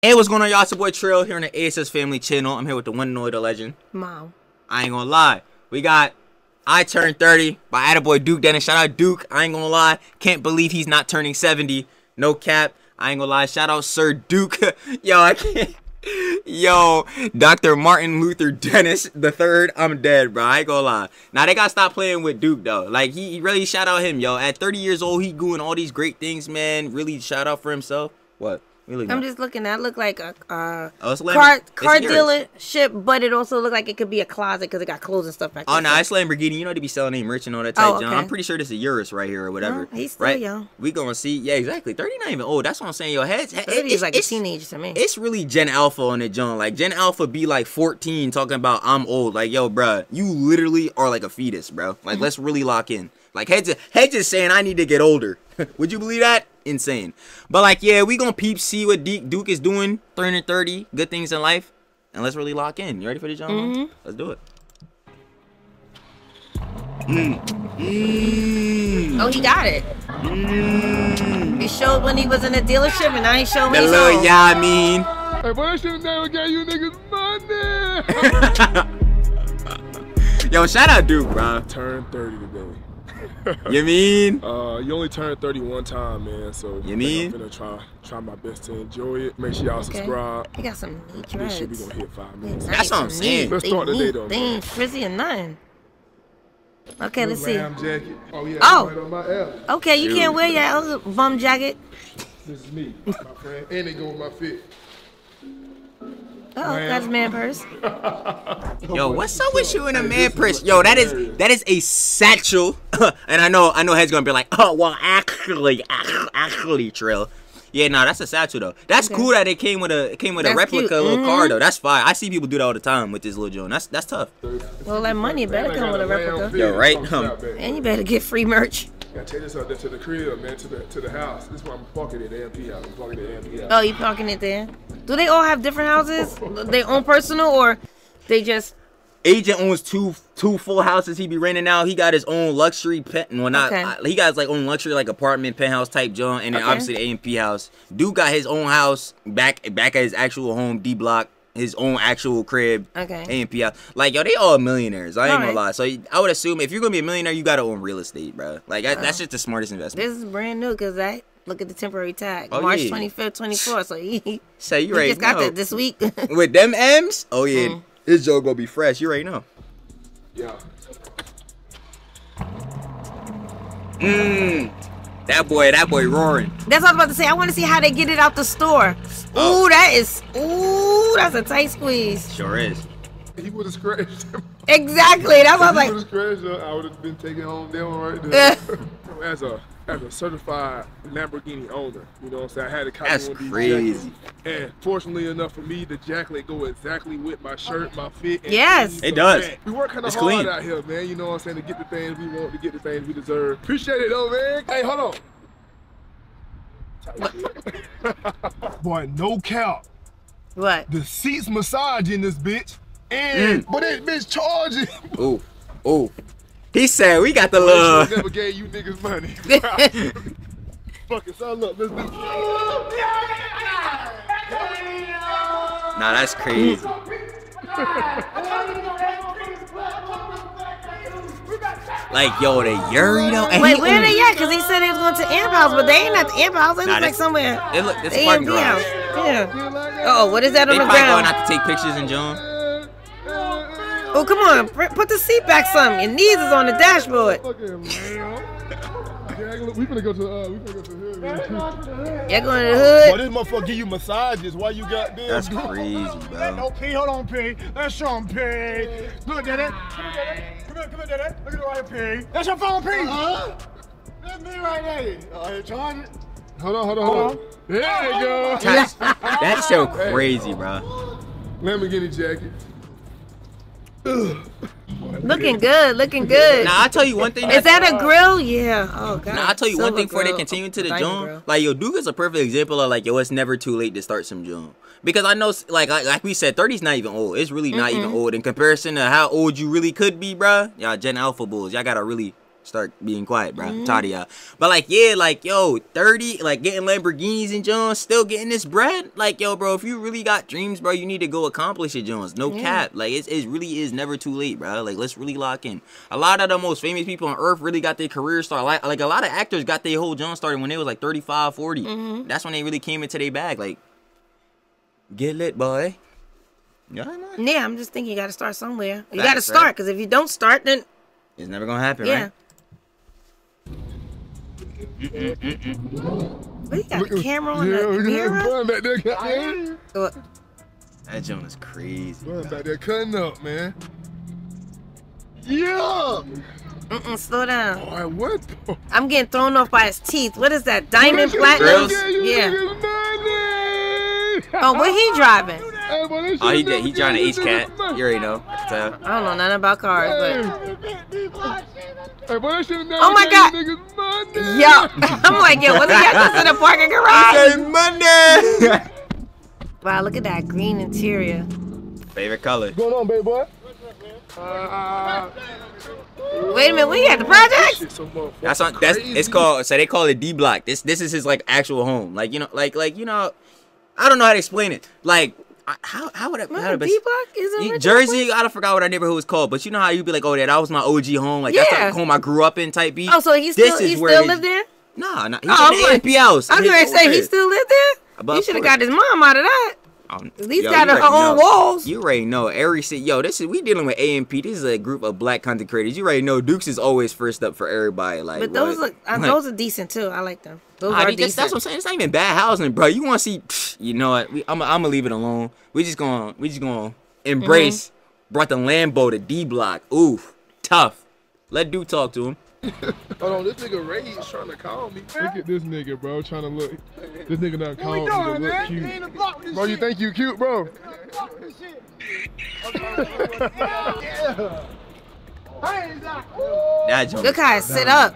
Hey, what's going on, y'all? It's your boy Trill here on the ASS Family Channel. I'm here with the one and only the legend. Mom. I ain't gonna lie. We got I Turned 30 by Attaboy Duke Dennis. Shout out Duke. I ain't gonna lie. Can't believe he's not turning 70. No cap. I ain't gonna lie. Shout out Sir Duke. Yo, I can't. Yo, Dr. Martin Luther Dennis the third. I'm dead, bro. I ain't gonna lie. Now they gotta stop playing with Duke though. Like he, he really shout out him, yo. At 30 years old, he doing all these great things, man. Really shout out for himself. What? I'm just looking. That look like a uh, Oh, it's car car dealership, but it also look like it could be a closet because it got clothes and stuff back there. Oh there. no, it's Lamborghini. You know they be selling any merch and all that type. Oh, John. okay. I'm pretty sure this is Urus right here or whatever. He's still right? young. We gonna see. Yeah, exactly. Thirty not even old. That's what I'm saying. Your heads. it- 30 it's, is like a teenager to me. It's really Gen Alpha on it, John. Like Gen Alpha be like 14 talking about I'm old. Like yo, bruh, you literally are like a fetus, bro. Mm-hmm. Like let's really lock in. Like heads heads is saying I need to get older. Would you believe that? Insane. But like yeah, we gonna peep see what Duke, Duke is doing. 30 30, good things in life, and let's really lock in. You ready for the John? Mhm. Let's do it. Mm. Mm. Oh, he got it. Mm. He showed when he was in the dealership, and now he showed The when he's little home. yeah, I mean. Hey, boy, that shit never gave you niggas money. Yo, shout out Duke, bro. Turn 30 today. You mean? Uh, you only turn 30 one time, man. So You mean? I'm gonna try try my best to enjoy it. Make sure y'all Okay. subscribe. He got some neat This shit, we gonna hit five They minutes. That's what I'm saying. Let's They start the day, though, They ain't frizzy or nothing. Okay, let's see. Jacket. Oh yeah. Oh. Right on my. Okay, you Dude. can't wear your other bum jacket. This is me, my friend, and they go with my fit. Oh, that's man purse. Yo, what's up with you in a man purse? Yo, that is that is a satchel, and I know I know head's gonna be like, oh well, actually, actually, actually, Trill. Yeah, no, that's a satchel though. That's Okay. cool that it came with a it came with a replica cute. little car Mhm. though. That's fine. I see people do that all the time with this little joint. That's that's tough. Well, that money better come with a replica. Yo, right? Come Um, And you better get free merch. Gotta take this out there to the crib, man, to the to the house. This is where I'm parking at the AMP house. I'm parking at the AMP house. Oh, you parking it there? Do they all have different houses? They own personal or they just Agent owns two two full houses. He be renting out. He got his own luxury pet. Well, not Okay. uh, he got his like own luxury like apartment penthouse type joint, and then Okay. obviously the AMP house. Dude got his own house back back at his actual home, D block, his own actual crib. Okay. AMP house. Like yo, they all millionaires. I ain't gonna lie. So I would assume if you're gonna be a millionaire, you gotta own real estate, bro. Like that, that's just the smartest investment. this is brand new because I look at the temporary tag. Oh, March yeah. 25th, 24th. So he, he Say you right just got that this week. With them M's, oh yeah, Mm. This joke gonna be fresh. You right know. Yeah. Mmm. That boy, that boy roaring. That's what I was about to say. I want to see how they get it out the store. Oh. Ooh, that is ooh, that's a tight squeeze. Sure is. He would have scratched him. Exactly. That's what I He was would like. have scratched her. I would have been taking home that one right there. as a as a certified Lamborghini owner, you know what I'm saying? I had to copy That's one of these crazy. jackets. And fortunately enough for me, the jacket go exactly with my shirt, my fit. And Yes. shoes. It does. Man, we work kind of It's hard clean. out here, man. You know what I'm saying? To get the things we want, to get the things we deserve. Appreciate it though, man. Hey, hold on. Boy, no cap. What? The seats massaging this bitch. And Mm. but that bitch charging. Ooh, ooh. He said we got the love. never gave you niggas money. Fuck it, so look, let's do Nah, that's crazy. Like yo, the Yuri though. and Wait, he where own- they at? Because he said they was going to Amp House, but they ain't at the Amp House. They Nah, look like somewhere. It look, this The parking AMP garage. House. Yeah. Oh, what is that They on the probably going out to take pictures in John. Oh, come on. Put the seat back some. Your knees is on the dashboard. Fucking man. Yeah, we finna go to uh, we finna go to the hood. man. You're going to the Boy, hood. this motherfucker give you massages. Why you got this? That's crazy, bro. No, bro. P, hold on, P. Let's show him, P. Look at it. Come here, come here, Daddy. Look at it right P. That's your phone, P. Uh-huh. That's me right there. Oh, you charge it? Hold on, hold on, hold on. There you go. That's, that's so crazy, bro. Lamborghini jacket. Looking good. Looking good. Now I tell you one thing. Is that a grill? Yeah. Oh, God. Now I tell you one Silver thing before they continue to the Diamond John. grill. Like yo, Duke is a perfect example of like yo, it's never too late to start some John. Because I know, like like, like we said, 30's not even old. It's really not even old in comparison to how old you really could be, bruh. Y'all Gen Alpha Bulls, y'all gotta really start being quiet, bro. I'm tired of y'all. But like, yeah, like yo, thirty, like getting Lamborghinis and Jones, still getting this bread. Like yo, bro, if you really got dreams, bro, you need to go accomplish it, Jones. No Yeah. cap. Like it's, it really is never too late, bro. Like let's really lock in. A lot of the most famous people on earth really got their career start. Like like a lot of actors got their whole Jones started when they was like 35, 40. Mm-hmm. That's when they really came into their bag. Like, get lit, boy. Yeah. Yeah, I'm just thinking you got to start somewhere. You got to start right? because if you don't start, then It's never gonna happen, yeah. right? What you got? A camera on yeah, the yeah, mirror? Run back there, goddamn. Uh, That joint is crazy. Run back there, cutting up, man. Yeah. Mm-mm, slow down. Boy, what? the- I'm getting thrown off by his teeth. What is that? Diamond Grills? platinum? you Yeah. money. Oh, what he driving? Hey, boy, Oh, he shit did. He never trying to get H cat. You already know. So, I don't know nothing about cars, but Hey, boy, that Oh my God. you yo, I'm like, yo, what do you got this in the parking garage? Monday. Wow, look at that green interior. Favorite color. What's going on, baby boy? Uh, Wait a minute, we at the project? so That's on. That's crazy. it's called. So they call it D block. This this is his like actual home. Like you know, like like you know, I don't know how to explain it. Like I- how how would I? How would I D block is You- it? Jersey, I don't forgot what our neighborhood was called, but you know how you'd be like, oh, yeah, that was my OG home, like that's the home I grew up in, type beat. Oh, so he This still is he where still his- live there? Nah, nah, he's Oh, in the I'm like- house. I was gonna say he still live there. But he should have got his mom out of that. Um, At least yo, got you her own walls. You already know every city. Yo, this is we dealing with AMP. This is a group of black content creators. You already know Dukes is always first up for everybody. Like, But those what? look, uh, Like, those are decent too. I like them. Those Nah, are decent. that's what I'm saying. It's not even bad housing, bro. You want to see? psh, You know what? We, I'm, I'm gonna leave it alone. We just gonna, we just gonna embrace. Mm-hmm. Brought the Lambo to D Block. Oof, tough. Let Duke talk to him. Hold on, this nigga Ray is trying to call me. Look at this nigga, bro, trying to look. This nigga done What called we me to doing, look man? cute. Ain't a block with this Bro, you think you cute, bro? Block with. Yeah. Hands out. That joint. Look how it sit up.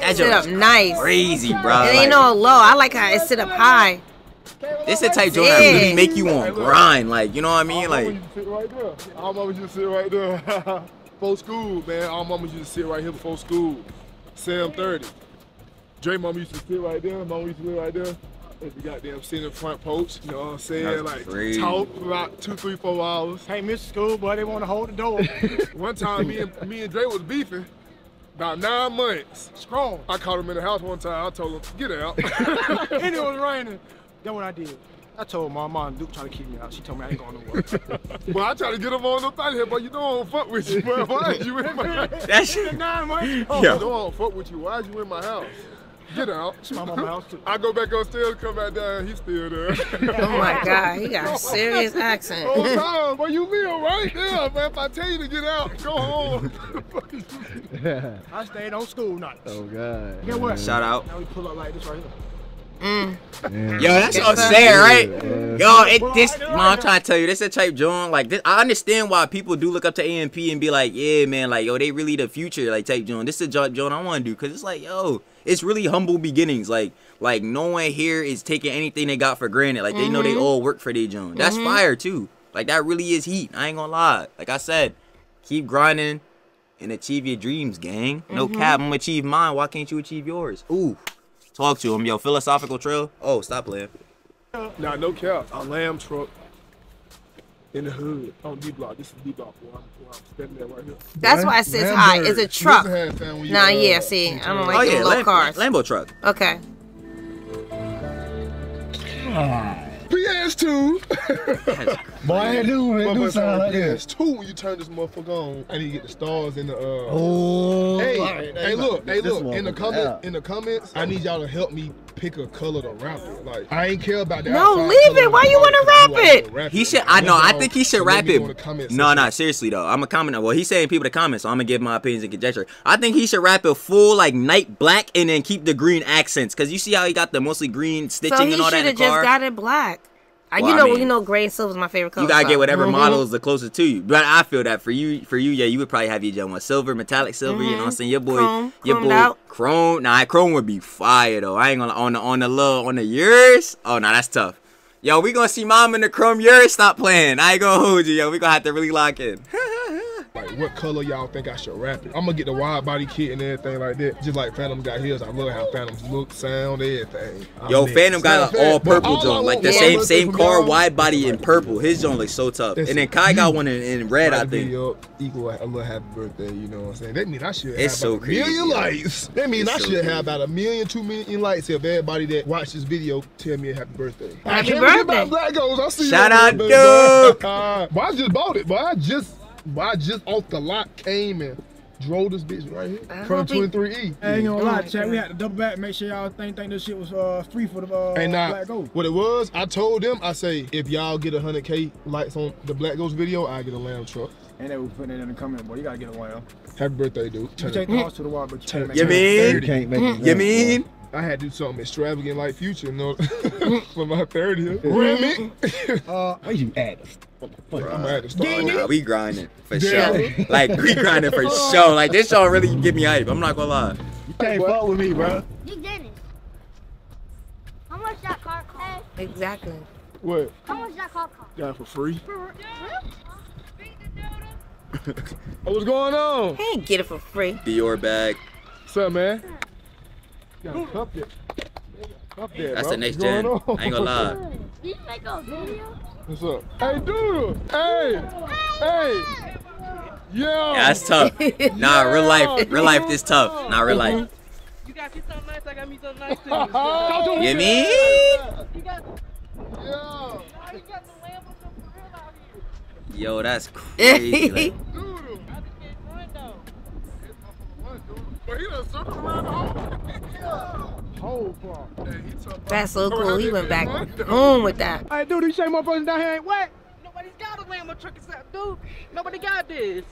That Sit up nice. Crazy, bro. It ain't no low. I like how it sit up high. this is the type joint that really make you want grind. Like, you know what I mean? All Like, mama used to sit right there. All mama used to sit right there. before school, man. All mama used to sit right here before school. Sam 30. Dre mama used to sit right there. Mama used to live right there. If you goddamn sit in the front porch, you know what I'm saying? That's like crazy. talk for about two, three, four hours. Hey, Mr. School, boy, they want to hold the door. One time me and me and Dre was beefing. About nine months. Strong. I caught him in the house one time. I told him, get out. and it was raining. That's what I did. I told my mom, Duke trying to keep me out. She told me I ain't going nowhere. well, I tried to get him on up out of here, but you know I don't fuck with you, bro. Why is you in my house? that shit. Nine months. You Yo. I don't fuck with you. Why is you in my house? Get out. It's my mama's house, too. I go back upstairs, come back down, he's still there. Oh my god, he got a serious accent. Oh, time, but you live right there, man. If I tell you to get out, go home. Fuck is you- I stayed on school nights. Oh God. Get what? Shout out. Now we pull up like this right here. Mm. Yo, that's what I'm saying, right? Yo, it this mom, I'm trying to tell you, this is a type John. Like this, I understand why people do look up to AMP and be like, yeah, man, like yo, they really the future, like type John. This is the John I want to do, cause it's like, yo, it's really humble beginnings. Like, like no one here is taking anything they got for granted. Like they know they all work for their John. That's fire too. Like that really is heat. I ain't gonna lie. Like I said, keep grinding and achieve your dreams, gang. No cap, I'm gonna achieve mine. Why can't you achieve yours? Ooh. Talk to him, yo. Philosophical trail. Oh, stop playing. Nah, no cap. A lamb truck in the hood on D block. This is D block where I'm, where I'm standing there right here. That's why it says high. It's a truck. Nah, yeah, see, I don't like oh them yeah, low Lam- cars. Lambo truck. Okay. PS2. Boy, it do, it do sound like this. PS2 when you turn this motherfucker on. I need to get the stars in the uh Oh. Hey, alright, hey, look, hey, look. In the motherfucker comments, in the comments, I need y'all to help me pick a color to wrap it. Like, I ain't care about that. No, leave it. Why you wanna wrap it? He should. I know. I think he should wrap it. No, No, no, seriously though. I'm a commenter. Well, he's saying people to comment, so I'm gonna give my opinions and conjecture. I think he should wrap it full like night black and then keep the green accents. Cause you see how he got the mostly green stitching So and all that So he should in have just car. got it black. Well, you I know, mean, you know, gray and silver is my favorite color. you gotta get so- whatever Mhm. model is the closest to you. But I feel that for you, for you, yeah, you would probably have your gem one silver, metallic silver. You know what I'm saying? Your boy, Chrome, your chromed boy, out. chrome. Nah, chrome would be fire though. I ain't gonna on the on the little on the yours. Oh, nah, that's tough. Yo, we gonna see mom in the chrome yours. Stop playing. I ain't gonna hold you. Yo, we gonna have to really lock in. Like like, what color y'all think I should wrap it? I'm gonna get the wide body kit and everything like that. Just like Phantom got his. I love how Phantoms look, sound, everything. Yo, I'm Phantom got next. an all purple all joint, like the same same car, y'all- wide body in purple. His joint looks so tough. That's And then. Kai got one in, in red, I think. video up, equal a little happy birthday, you know what I'm saying? That means I should It's have so about a million crazy. likes. That means It's I so should crazy. have about a million, two million likes if everybody that watched this video tell me a happy birthday. I Happy can't forget birthday. about Black Ghost. I see Shout you out, on there, boy. Uh, but I just bought it, but I just, but I just off the lot came and drove this bitch right here. I From hope he- 23E. I ain't gonna Oh lie, my chat. We had to double back, make sure y'all think think this shit was uh, free for the uh, And now, Black Ghost. what it was, I told them, I say, if y'all get 100K likes on the Black Ghost video, I get a lamb truck. And they were putting it in the comment, boy. You gotta get a lamb. Happy birthday, dude. You take the horse to the water, but you Turn- can't make You it. mean? You can't make it. You mean? I had to do something extravagant like Future, you know, for my 30th. Grammy. Uh, Where you at? I'm gonna have to start. Nah, we grinding for Yeah. sure. Like we grinding for sure. Like this show really get me hype. I'm not gonna lie. You can't fuck with me, bro. You didn't. How much that car cost? Exactly. What? How much that car cost? Got it for free? Oh, what's going on? He ain't get it for free. Dior bag. What's up, man? Got there. Cup there, That's bro. the next What's gen. I ain't gonna lie. Did you make a video? What's up? Hey, dude. Hey. Hey. Yo. Yeah, that's tough. Nah, real life, real life this tough. Nah, real life. You got you something nice, I got me something nice too. You mean? You got, Yo. you got the lamb or something for real out here. Yo, that's crazy. Like, But he done circled around the whole whole farm. Hey, he talking about- That's so cool. He went back home with that. hey, dude, these same motherfuckers down here ain't wet. Nobody's got a lamb or truck except dude. Nobody got this.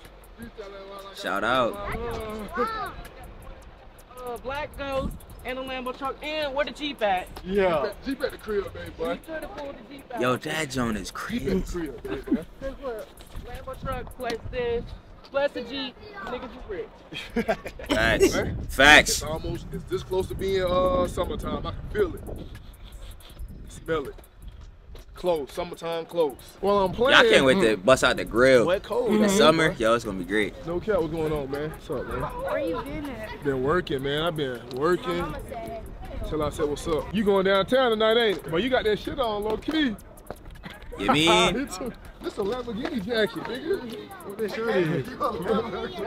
shout out. Uh, black ghost and a Lambo truck and where the Jeep at? Yeah. Jeep at the crib, baby boy. You could have pulled the Jeep out. Yo, that joint is Jeep at the crib, baby boy. Lambo truck plus this plus the Jeep, niggas you rich. Facts. It's Facts. almost, it's this close to being uh summertime. I can feel it. Smell it. Close, summertime close. Well, I'm playing. Y'all can't wait to bust out the grill. Wet cold. In the summer, yo, it's gonna be great. No cap, what's going on, man? What's up, man? Where you been at? Been working, man. I've been working Mama till I said what's up. You going downtown tonight, ain't it? But you got that shit on low key. You mean? It's a- This a Lamborghini jacket, nigga. What this shirt is?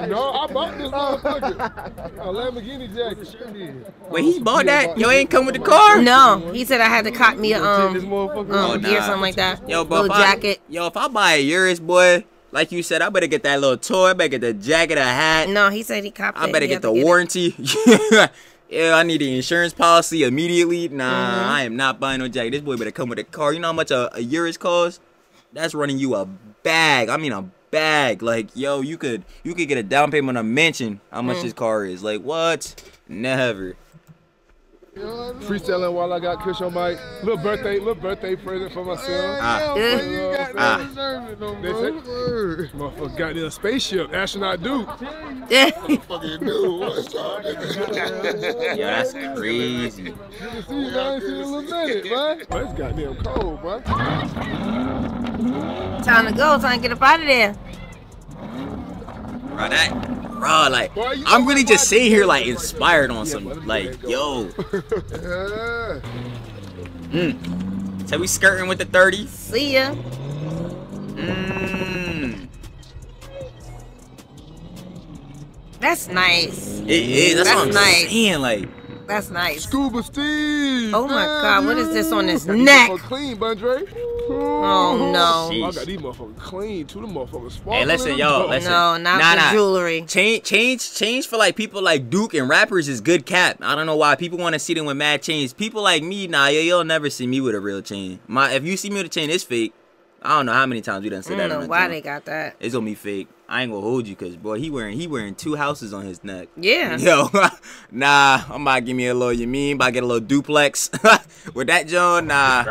no, I bought this motherfucker. A Lamborghini jacket. Wait, he bought that? Yo, ain't come with the car? No, he said I had to cop me a Take um, um Oh, gear nah. something like that. Yo, but little if I, jacket. yo, if I buy a Urus, boy, like you said, I better get that little toy. I better get the jacket, a hat. No, he said he copped I better He get the to it. warranty. yeah, I need the insurance policy immediately. Nah, Mm-hmm. I am not buying no jacket. This boy better come with a car. You know how much a, a Urus costs? That's running you a bag. I mean a bag. Like, yo, you could you could get a down payment on a mansion. How much Mm. this car is? Like, what? Never. Freestyling while I got Kush on my little birthday, little birthday present for myself. Ah. Ah. Ah. They say, motherfucker got in a spaceship, astronaut dude. Yeah. Fucking dude, what's up? Yo, that's crazy. Good to see you, man. I ain't seen in a little minute, man. Oh, it's goddamn cold, bro. Time to go. Time to get up out of there. Bro, that, bro, like, I'm really just sitting here, like, inspired on Yeah, some, like, yo. Yeah. Mm. So we skirting with the 30. See ya. Mmm. That's nice. It is. That's, That's what I'm nice. saying. Like, That's nice. Scuba Steve. Oh my God, what is this on his Got these neck? Clean, Bundre. Oh mm-hmm. no. Jeez. I got these motherfuckers clean. Two of them motherfuckers sparkling. Hey, listen, in yo, listen. No, not Nah, the nah. jewelry. change, change, change for like people like Duke and rappers is good cap. I don't know why people want to see them with mad chains. People like me, nah, yo, you'll never see me with a real chain. My, if you see me with a chain, it's fake. I don't know how many times we done said that. Mm, I don't know why channel. they got that. It's gonna be fake. I ain't gonna hold you, cause boy, he wearing he wearing two houses on his neck. Yeah. Yo, nah, I'm about to give me a little. You mean about to get a little duplex with that John? Nah.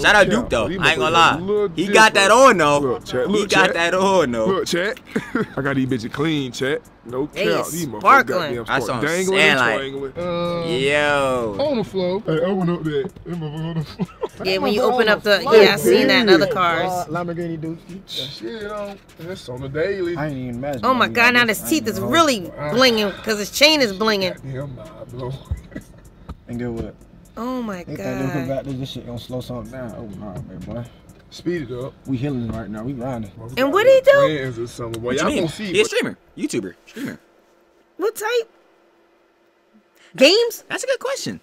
Shout out. Duke though. I ain't gonna lie. He got that on though. Look, chat. he got chat. that on though. Look, chat. I got these bitches clean, chat. No They cap. These motherfuckers sparkling. goddamn That's spark- what I'm dangling saying, like- Uh, Yo. On the floor. Hey, open up that. That on the floor. Yeah, when you open up the yeah, I seen that in other cars. Lamborghini Dookie. Shit on. That's on the daily. I ain't even imagine. Oh my god, now I his teeth is really hold blinging because his chain is blinging. Damn, mind blown. you. And get what? Oh my They think they come god. back this, this shit gonna slow something down. Oh nah, man, boy. Speed it up. We healing right now. We grinding. And what he do? Plans or something. Well, What you y'all mean? gonna see. He a streamer, YouTuber, streamer. What type? Games? That's a good question.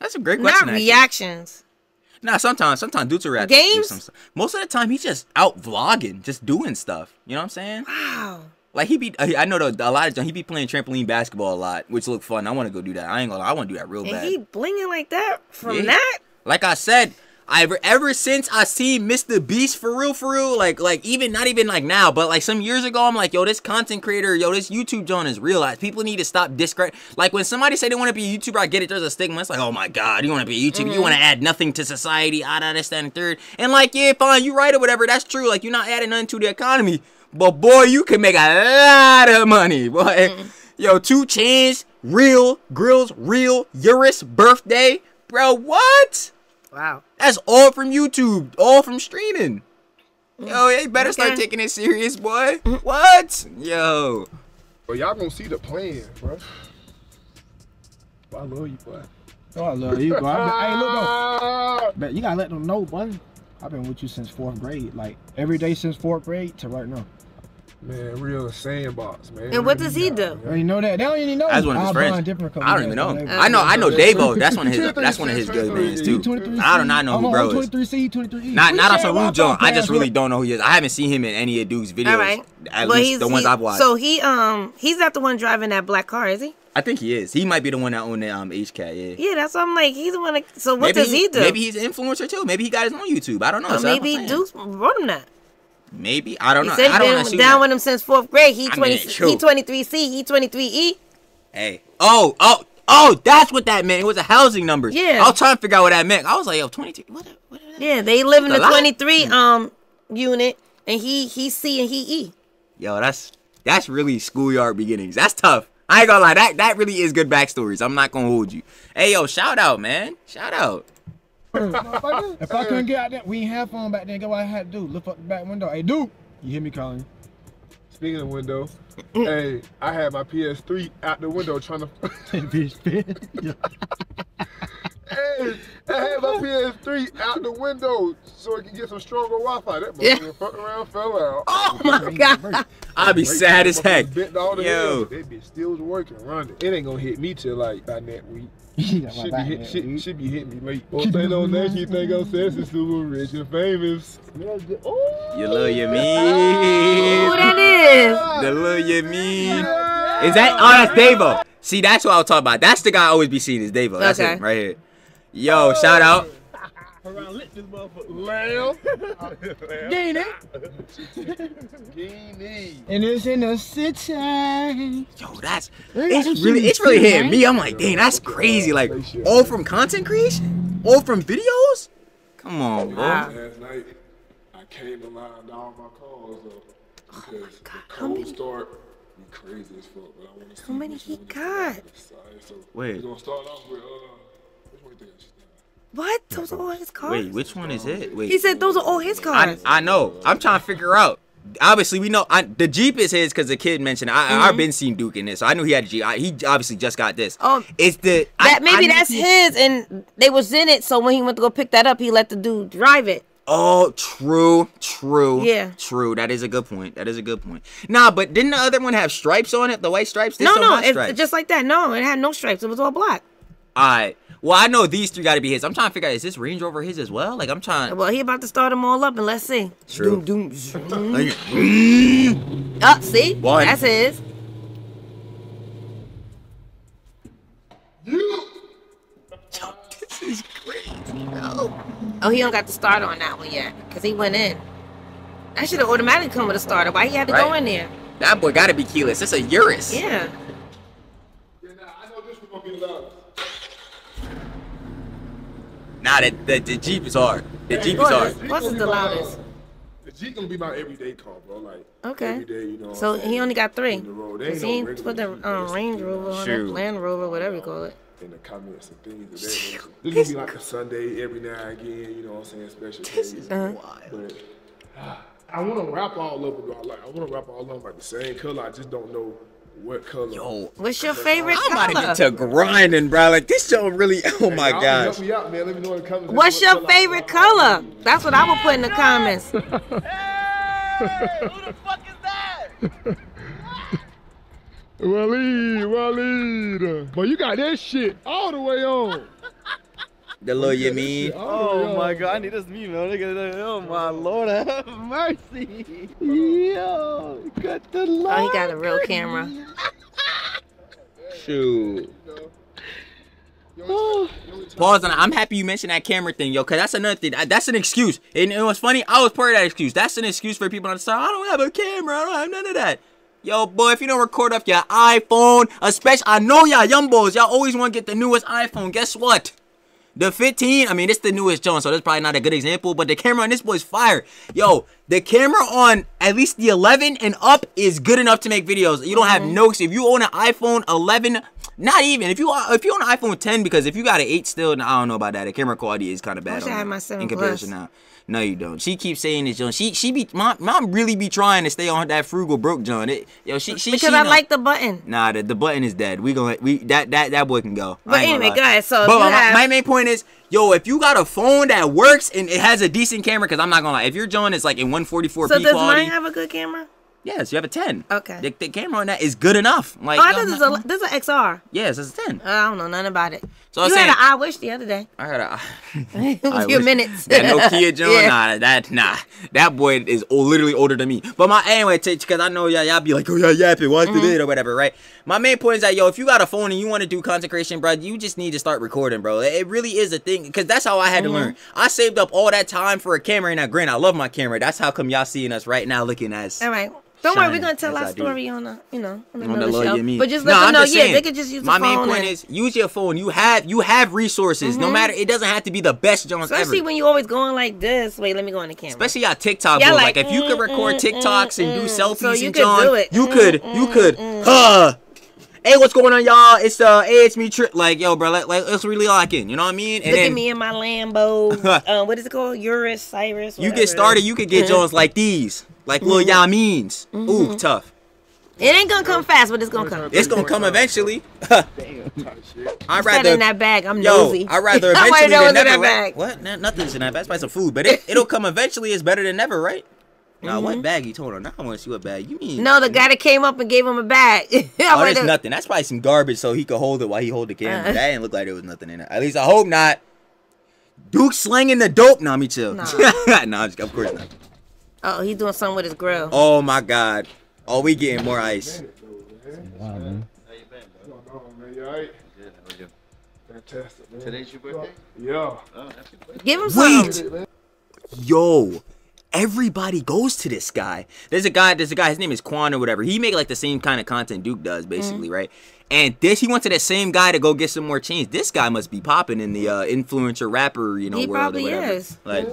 That's a great question. Not actually. reactions. Nah, sometimes, sometimes dudes are rap. Games? Some stuff. Most of the time, he's just out vlogging, just doing stuff. You know what I'm saying? Wow. Like he be, uh, I know the, a lot of time he be playing trampoline basketball a lot, which look fun. I want to go do that. I ain't gonna. I want to do that real And bad. he blinging like that from Yeah. that? like I said, I ever ever since I see Mr. Beast for real, for real, like like even not even like now, but like some years ago, I'm like, yo, this content creator, yo, this YouTube John is realized. People need to stop discredit. Like when somebody say they want to be a YouTuber, I get it. There's a stigma. It's like, oh my god, you want to be a YouTuber? You want to add nothing to society? Ah, da, this, that, and third. And like, yeah, fine, you right or whatever. That's true. Like you're not adding nothing to the economy, but boy, you can make a lot of money, boy. Yo, two chains, real grills, real Urus birthday, bro. What? Wow. That's all from YouTube, all from streaming. Yo, they better start taking it serious, boy. What? Yo. But y'all gonna see the plan, bro. I love you, boy. Oh, I love you, bro. I been, hey, look though. Ah! But you gotta let them know, buddy. I've been with you since fourth grade, like every day since fourth grade to right now. Man, real sandbox, man. And what does he do? You know that? They don't even know. That's one of his friends. different I don't even know. They- I know. I know Okay. Davo. That's one of his. That's one of his good mans too. I don't know who bro is. 23C, 23E. Not not on Shit, some rude joint. I just really don't know who he is. I haven't seen him in any of Duke's videos. All right. At Well, least the ones he- I've watched. So he um he's not the one driving that black car, is he? I think he is. He might be the one that owned the um HCat. Yeah. Yeah, that's what I'm like. He's the one. That, so what maybe does he do? Maybe he's an influencer too. Maybe he got his own YouTube. I don't know. Or So maybe what I'm. Deuce wrote him that. Maybe I don't He know. said I don't been down with him since fourth grade. He I mean, twenty. true. he twenty three C. He twenty three E. Hey. Oh, oh, oh, that's what that meant. It was a housing number. Yeah. I was trying to figure out what that meant. I was like, yo, 22. What? what Yeah, they live in the a lot. twenty three um unit, and he he C and he E. Yo, that's that's really schoolyard beginnings. That's tough. I ain't gonna lie. That that really is good backstories. I'm not gonna hold you. Hey, yo, shout out, man. Shout out. If I couldn't get out there, we ain't have fun back then. Guess what I had to do? Lift up the back window. Hey, dude, you hear me calling? Speaking of window, hey, I had my PS3 out the window trying to. you? hey, I had my PS3 out the window so it could get some stronger Wi-Fi. That Yeah. motherfucker fucked around, fell out. Oh my god! I'll be sad as heck. Bent all the Yo. Yo. That bitch still was working, running. It ain't gonna hit me till like by next week. You Should be, hit, there, should, should be hitting me late. One thing on that, you think I'm sexy, super rich and famous. You love you Who that is? The love you mean. Is that? Oh, that's Davo. See, that's what I was talking about. That's the guy I always be seeing is Davo. That's Okay. him right here. Yo, shout out. Lamb. Genie. Genie. And it's in the city. Yo, that's it's really it's really hitting me. I'm like, dang, that's crazy. Like all from content creation, all from videos. Come on, bro. Last night, I came and lined all my calls up because God, the how cold many- start crazy as fuck. But I want to see How many he got? the best side. So Wait. we're gonna start off with uh, which one you think I should start? What? Those are all his cars. Wait, which one is it? Wait. He said those are all his I, cars. I know. I'm trying to figure out. Obviously, we know I, the Jeep is his because the kid mentioned. it. I, I've mm-hmm. been seeing Duke in this, so I knew he had a Jeep. I, he obviously just got this. Oh. it's the that I- maybe I- that's his, and they was in it. So when he went to go pick that up, he let the dude drive it. Oh, true, true. Yeah. true. That is a good point. That is a good point. Nah, but didn't the other one have stripes on it? The white stripes. This no, no, it's just like that. No, it had no stripes. It was all black. All right. Well, I know these three got to be his. I'm trying to figure out is this Range Rover his as well? Like I'm trying. Well, he about to start them all up, and let's see. True. Doom, doom. Like, Up, ah, see? One. That's his. this is crazy. No. Oh, he don't got the starter on that one yet, cause he went in. That should have automatically come with a starter. Why he had to go in there? That boy got to be keyless. It's a Urus. Yeah. Yeah, nah, I know this one gonna be loud. Nah, the, the, the Jeep is hard. The Jeep is What hard. is- What's the loudest? The Jeep gonna be my everyday car, bro. Like Okay. every day, you know. what So he only got three. The road. There Cause ain't he no ain't put the um, Range Rover on it, Shoot. Land Rover, whatever you call it. in the comments and things of that nature. This gonna be like a Sunday every now and again, you know what I'm saying, special days. Uh-huh. But ah, I I want to wrap all of them. Like I want to wrap all of them like the same color. I just don't know what color. Yo, What's your favorite color? I'm about to get to grinding, bro. Like this show really. Oh my Y'all gosh. Help me out, man. Let me know what colors. What's your favorite color? That's what I would put in the comments. Hey, who the fuck is that? Waleed, Waleed. But you got that shit all the way on. The oh, little you mean? Oh, oh my god, I need this meme, man. Look at that. Oh my lord, have mercy. Yo, got the light. Oh, he got a real camera. Shoot. Oh. Pause on. that. I'm happy you mentioned that camera thing, yo, cause that's another thing. That's an excuse. And it was funny. I was part of that excuse. That's an excuse for people on the side. I don't have a camera. I don't have none of that. Yo, boy, if you don't record off your iPhone, especially, I know y'all young boys, y'all always want to get the newest iPhone. Guess what? The 15, I mean, it's the newest Jones, so that's probably not a good example, but the camera on this boy's fire. Yo, the camera on at least the 11 and up is good enough to make videos. You don't have mm-hmm. no, if you own an iPhone 11, not even, if you if you own an iPhone 10, because if you got an 8 still, I don't know about that. The camera quality is kind of bad wish I had my 7 in comparison Plus. now. No, you don't. She keeps saying this, John. She she be mom, mom really be trying to stay on that frugal broke John. It, yo, she she Because she I know- like the button. Nah, the, the button is dead. We gonna we that that that boy can go. But I ain't gonna anyway, guys. So but my, have- my main point is, yo, if you got a phone that works and it has a decent camera, because I'm not gonna lie, if your John is like in 144p So does quality, mine have a good camera? Yes, you have a 10. Okay. The, the camera on that is good enough. Like, Oh, I thought this is I'm a this is an XR. yes, it's a 10. I don't know nothing about it. So you saying, had an I wish the other day. I got a. it was I your wish- minutes. That Nokia John, Yeah. nah, that nah, that boy is literally older than me. But my anyway, because I know y'all, y'all be like, oh yeah, yapping, watch Mm-hmm. the vid or whatever, right? My main point is that yo, if you got a phone and you want to do content creation, bro, you just need to start recording, bro. It really is a thing, because that's how I had Mm-hmm. to learn. I saved up all that time for a camera, and I grin, I love my camera. That's how come y'all seeing us right now looking as. All right. Don't worry, we're gonna tell our story on a, you know, on on the another low show. But just No, let them I'm know, just yeah, saying, they could just use My phone. main point and- is use your phone. You have you have resources. No matter it doesn't have to be the best Jones Mm-hmm. especially ever. when you always going like this. Wait, let me go on the camera. Especially y'all TikTok, Yeah, like, Like, if you could mm, record mm, TikToks and do mm. selfies So you and could John, do it. you could, you could. mm. Hey, what's going on, y'all? It's uh, hey, it's me, Tri- like, yo, bro, like, like, let's really lock in. You know what I mean? And Look then at me in my Lambo. uh, what is it called? Urus, Cyrus. you get started, you could get Jones like these, like Lil Mm-hmm. Y'all means. Ooh, tough. It ain't gonna come fast, but it's gonna come. It's gonna come eventually. I'd Put rather in that bag. I'm Yo, nosy. I'd rather I wanna eventually than never. that bag. What? Nah, nothing's in that bag. It's probably some food, but it, it'll come eventually. It's better than never, right? Now, what bag you told her? Now I want to see what bag you mean. Mm-hmm. No, the guy that came up and gave him a bag. I Oh, there's wanna- nothing. That's probably some garbage so he could hold it while he hold the camera. Uh. that didn't look like there was nothing in it. At least I hope not. Duke slinging the dope. Nah, me chill. Nah. nah, I'm just- of course not. Oh, he's doing something with his grill. Oh my God. Oh, we getting more ice. Wow, man. What's going on, man? You alright? Fantastic, man. Today's your birthday? Yeah. Oh, happy birthday. Give him some. Wait. something. Yo, everybody goes to this guy. There's a guy. There's a guy. His name is Quan or whatever. He make like the same kind of content Duke does, basically, right? And this, he went to that same guy to go get some more chains. This guy must be popping in the uh, influencer rapper, you know, He world probably or whatever. is. Like,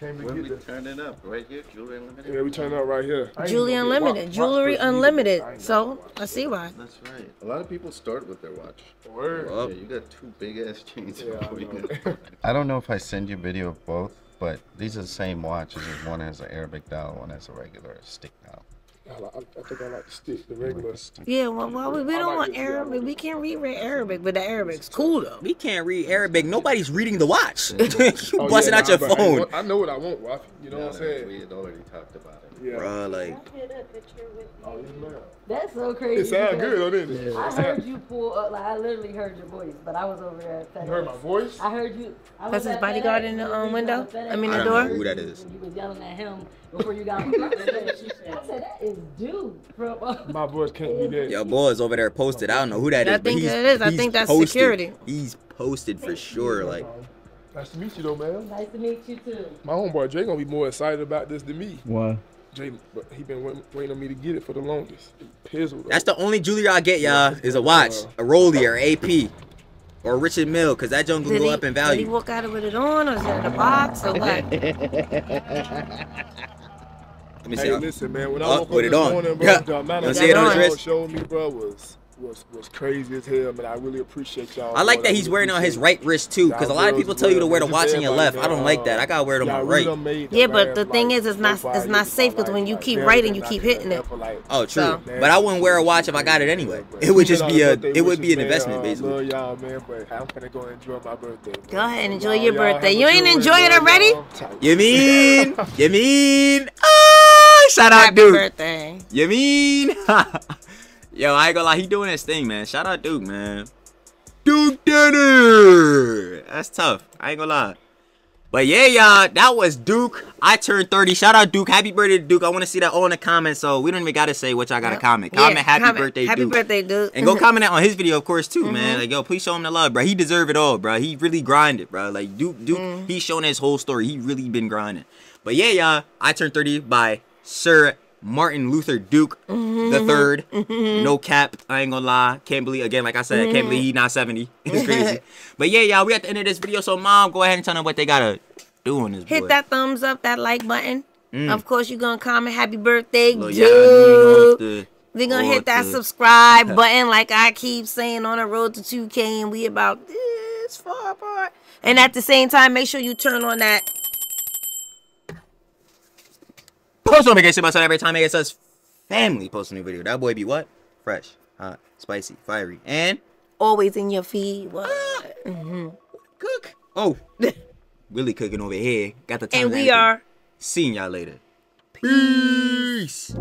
Came to When we this. turn it up, right here, Jewelry Unlimited. Yeah, we turn up right here. I ain't Jewelry gonna Unlimited. watch- Jewelry watch Unlimited. I So gonna watch I see why. That's right. A lot of people start with their watch. it. Word. Well, Yeah, you got two big ass chains Yeah, I know. I don't know if I send you a video of both, but these are the same watches. Just One has an Arabic dial, one has a regular stick dial. I, like- I think I like the stick, the regular. Stick. Yeah, well, well we, we don't like want this, yeah, I Arabic. like We can't read Arabic, but the Arabic's cool though. we can't read Arabic. Nobody's reading the watch. you Oh, busting yeah, out your nah, but I phone, I know what I want, Waffy. You know what I'm saying? We had already talked about it. Yeah. bro. Like, Oh, yes, ma'am. That's so crazy. It sounds because good, don't it? I heard you pull up, like I literally heard your voice, but I was over there at FedEx. You heard my voice? I heard you. I That's was his bodyguard FedEx, in the, um, window? I mean, the and door? heard Who that you is. when You was yelling at him before you got on the I said, that is dude from. uh, My voice can't be that. yo, is over there posted. I don't know who that is. I but think he's- it is. I think that's posted. security. He's posted for sure. Like, Nice to meet you, though, man. Nice to meet you too. My homeboy Jay gonna be more excited about this than me. Why? Jay, but he been waiting, waiting on me to get it for the longest. Pizzle. That's the only jewelry I get, y'all. Is a watch, uh, a Rolly or AP, or Richard Mille, cause that junk can Did go he, up in value. did he value. walk out with it on, or is it in a box, or what? Let me see. Hey, how- listen, man. When I Oh, woke put up it this on. morning, bro, Yeah. the amount You of see it on his things wrist? showed me, bro, was was was crazy as hell, man. I really appreciate y'all. I like Lord. that he's wearing on his right wrist too, because a lot of people tell you to wear the watch on your everybody, left. I don't like that. I gotta wear it on my right. done the Yeah, but the thing like, is, it's not- it's not safe because when you like, keep writing, you keep hitting it. like, Oh, true. So- But I wouldn't wear a watch if I got it anyway. It would just be a, it would be an investment basically. basically. Y'all, man, but I'm gonna go enjoy my birthday. Go ahead, and enjoy your birthday. You ain't good enjoy it already? y'all. Mean? You mean? Ah, shout out Happy Duke. birthday. You mean? Yo, I ain't gonna lie, he doing his thing, man. Shout out Duke, man. Duke Dennis. That's tough. I ain't gonna lie. But yeah, y'all, that was Duke. I turned 30. Shout out Duke. Happy birthday to Duke. I want to see that all in the comments, so we don't even gotta say what y'all gotta comment. Yeah, Comment happy comment. birthday, Happy Duke. Happy birthday, Duke. And go comment that on his video, of course, too, man. Mhm. Like, yo, please show him the love, bro. He deserve it all, bro. He really grinded, bro. Like, Duke, Duke, Mm. he's showing his whole story. He really been grinding. But yeah, y'all, I turned 30 by Sir Martin Luther Duke Mm-hmm. the third. No cap. I ain't gonna lie. Can't believe again, like I said, I can't believe he not 70. It's crazy. but yeah, y'all, we at the end of this video. So mom, go ahead and tell them what they gotta do on this Hit boy. that thumbs up, that like button. Mm. Of course, you're gonna comment happy birthday, Lil' Duke. y'all, you know, the- We're gonna hit that the- subscribe button, like I keep saying on the road to 2K, and we about this far apart. And at the same time, make sure you turn on that. Post notification button every time it says family post a new video. That boy be what? Fresh, hot, spicy, fiery, and Always in your feed. What? mm-hmm cook. Oh, Willie cooking over here. Got the time. And we are. Seeing y'all later. Peace.